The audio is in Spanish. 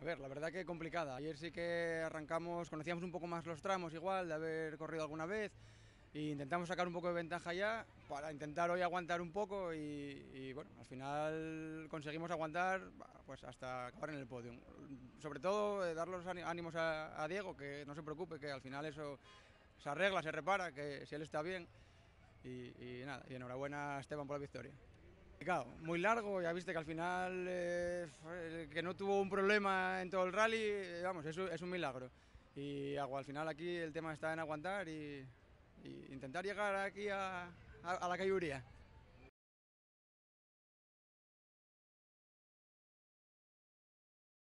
A ver, la verdad que complicada. Ayer sí que arrancamos, conocíamos un poco más los tramos igual, de haber corrido alguna vez, e intentamos sacar un poco de ventaja ya para intentar hoy aguantar un poco y, y, bueno, al final conseguimos aguantar pues hasta acabar en el podio. Sobre todo eh, dar los ánimos a, a, Diego, que no se preocupe, que al final eso se arregla, se repara, que si él está bien y, y nada, y enhorabuena a Esteban por la victoria. Claro, muy largo, ya viste que al final eh, que no tuvo un problema en todo el rally, eh, vamos, es, es un milagro. Y al final aquí el tema está en aguantar y, intentar llegar aquí a, a, la cayuría.